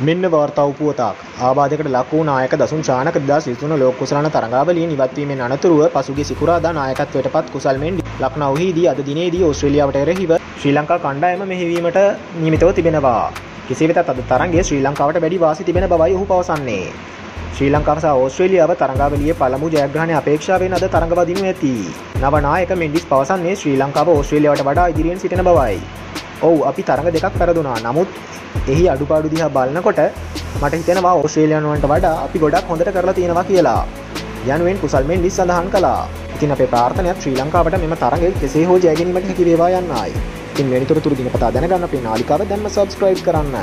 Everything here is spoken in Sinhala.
මෙන්න වාර්තාව පුවතක් ආබාධයකට ලක් වූ නායක දසුන් ශානක 2023 ලෝක කුසලාන තරඟාවලියෙන් ඉවත්වීමෙන් අනතුරුව පසුගිය සිකුරාදා නායකත්වයට පත් කුසල් මෙන්ඩි ලක්නවුහිදී අද දිනේදී ඕස්ට්‍රේලියාවට එරෙහිව ශ්‍රී ලංකා කණ්ඩායම මෙහෙවීමට නියමිතව තිබෙනවා. කෙසේ වෙතත් අද තරගයේ ශ්‍රී ලංකාවට වැඩි වාසි තිබෙන බවයි ඔහු පවසන්නේ. ශ්‍රී ලංකාව සහ ඕස්ට්‍රේලියාව තරඟාවලියේ පළමු ජයග්‍රහණය අපේක්ෂාවෙන් අද තරඟ වදිනු ඇති. නව නායක මෙන්ඩිස් පවසන්නේ ශ්‍රී ලංකාව ඕස්ට්‍රේලියාවට වඩා ඉදිරියෙන් සිටින බවයි. ඔව් අපි තරඟ දෙකක් පැරදුනා. නමුත් එහි අඩුපාඩු දිහා බලනකොට මට හිතෙනවා ඕස්ට්‍රේලියානුවන්ට වඩා අපි ගොඩක් හොඳට කරලා තියෙනවා කියලා. යනුවෙන් කුසල් මෙන්ඩිස් සඳහන් කළා. ඉතින් අපේ ප්‍රාර්ථනයත් ශ්‍රී ලංකාවට මෙම තරඟය කෙසේ හෝ ජය ගැනීමට හැකි වේවා යන්නයි. ඉතින් වෙනතුරු තුරු දිනපතා දැනගන්න අපේ නාලිකාව දැන්ම සබස්ක්‍රයිබ් කරන්න.